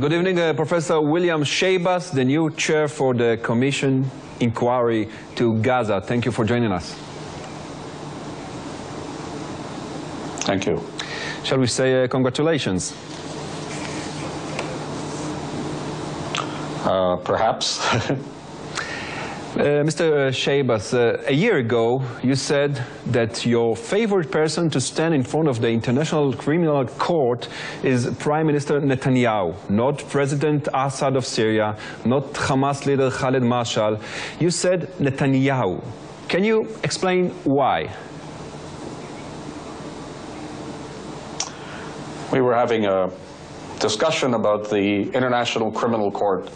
Good evening, uh, Professor William Schabas, the new chair for the Commission Inquiry to Gaza. Thank you for joining us. Thank you. Shall we say uh, congratulations? Uh, perhaps. Uh, Mr. Schabas, uh, a year ago you said that your favorite person to stand in front of the International Criminal Court is Prime Minister Netanyahu, not President Assad of Syria, not Hamas leader Khaled Mashal. You said Netanyahu. Can you explain why? we were having a discussion about the International Criminal Court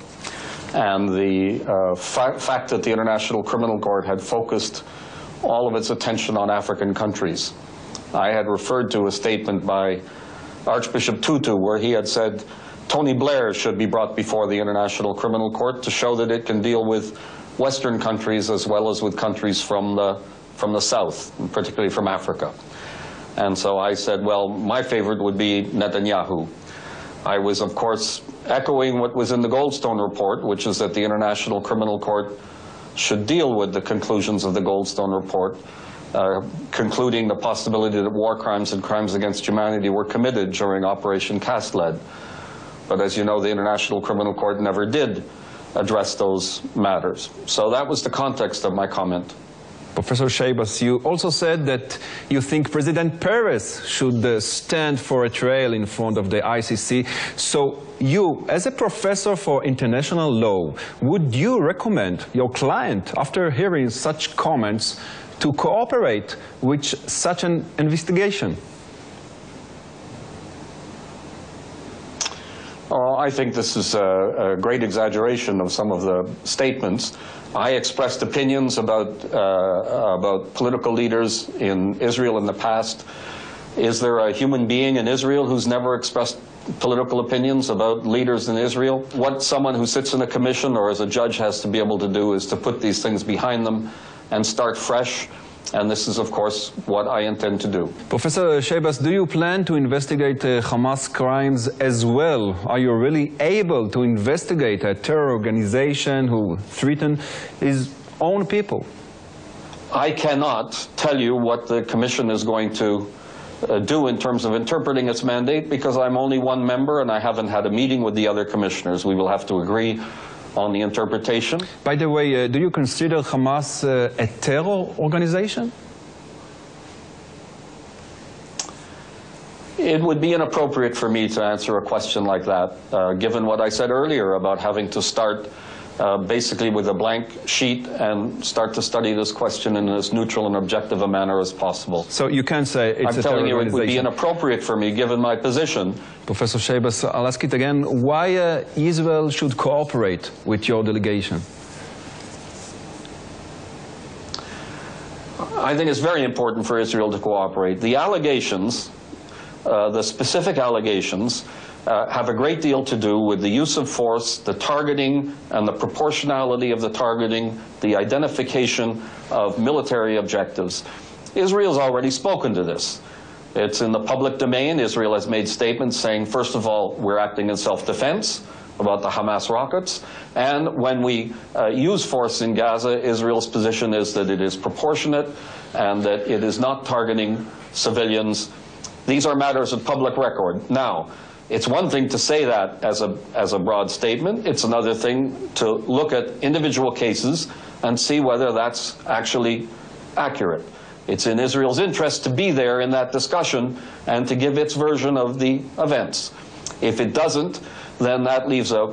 and the uh, fa fact that the International Criminal Court had focused all of its attention on African countries. I had referred to a statement by Archbishop Tutu where he had said Tony Blair should be brought before the International Criminal Court to show that it can deal with Western countries as well as with countries from the, from the South, particularly from Africa. And so I said, well, my favorite would be Netanyahu. I was, of course, echoing what was in the Goldstone report, which is that the International Criminal Court should deal with the conclusions of the Goldstone report, uh, concluding the possibility that war crimes and crimes against humanity were committed during Operation Cast Lead. But as you know, the International Criminal Court never did address those matters. So that was the context of my comment. Professor Schabas, you also said that you think President Peres should uh, stand for a trial in front of the ICC. So you, as a professor for international law, would you recommend your client, after hearing such comments, to cooperate with such an investigation? I think this is a, a, great exaggeration of some of the statements. I expressed opinions about, uh, about political leaders in Israel in the past. Is there a human being in Israel who's never expressed political opinions about leaders in Israel? What someone who sits in a commission or as a judge has to be able to do is to put these things behind them and start fresh and this is, of course, what I intend to do. Professor Schabas, do you plan to investigate uh, Hamas crimes as well? Are you really able to investigate a terror organization who threatened his own people? I cannot tell you what the Commission is going to uh, do in terms of interpreting its mandate because I'm only one member and I haven't had a meeting with the other commissioners. We will have to agree on the interpretation. By the way, uh, do you consider Hamas uh, a terror organization? It would be inappropriate for me to answer a question like that, uh, given what I said earlier about having to start uh, basically with a blank sheet and start to study this question in as neutral and objective a manner as possible. So you can say it's I'm telling you it would be inappropriate for me given my position. Professor Schabas, I'll ask it again. Why uh, Israel should cooperate with your delegation? I think it's very important for Israel to cooperate. The allegations, uh, the specific allegations, uh, have a great deal to do with the use of force, the targeting and the proportionality of the targeting, the identification of military objectives. Israel's already spoken to this. It's in the public domain. Israel has made statements saying, first of all, we're acting in self-defense about the Hamas rockets. And when we uh, use force in Gaza, Israel's position is that it is proportionate and that it is not targeting civilians. These are matters of public record. Now, it's one thing to say that as a, as a broad statement. It's another thing to look at individual cases and see whether that's actually accurate. It's in Israel's interest to be there in that discussion and to give its version of the events. If it doesn't, then that leaves a,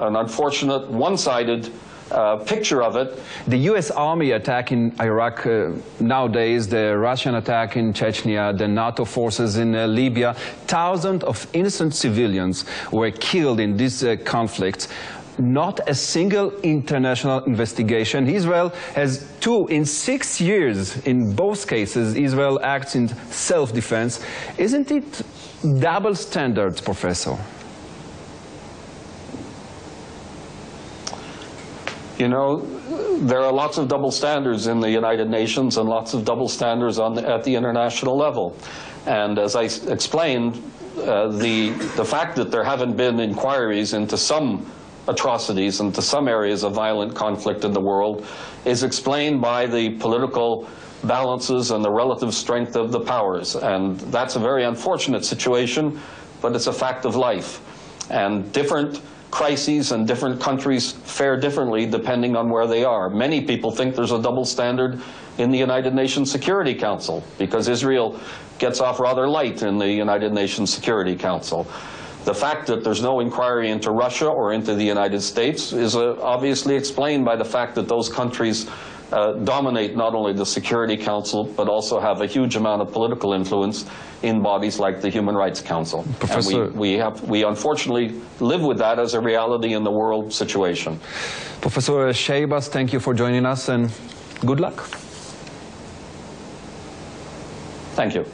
an unfortunate, one-sided uh, picture of it. The U.S. Army attack in Iraq uh, nowadays, the Russian attack in Chechnya, the NATO forces in uh, Libya, thousands of innocent civilians were killed in these uh, conflicts not a single international investigation. Israel has two in six years. In both cases, Israel acts in self-defense. Isn't it double standards, Professor? You know, there are lots of double standards in the United Nations and lots of double standards the, at the international level. And as I explained, uh, the, the fact that there haven't been inquiries into some atrocities into some areas of violent conflict in the world is explained by the political balances and the relative strength of the powers. And that's a very unfortunate situation, but it's a fact of life. And different crises and different countries fare differently depending on where they are. Many people think there's a double standard in the United Nations Security Council because Israel gets off rather light in the United Nations Security Council. The fact that there's no inquiry into Russia or into the United States is uh, obviously explained by the fact that those countries uh, dominate not only the Security Council, but also have a huge amount of political influence in bodies like the Human Rights Council. Professor- And we, we, have, we unfortunately live with that as a reality in the world situation. Professor Schabas, thank you for joining us and good luck. Thank you.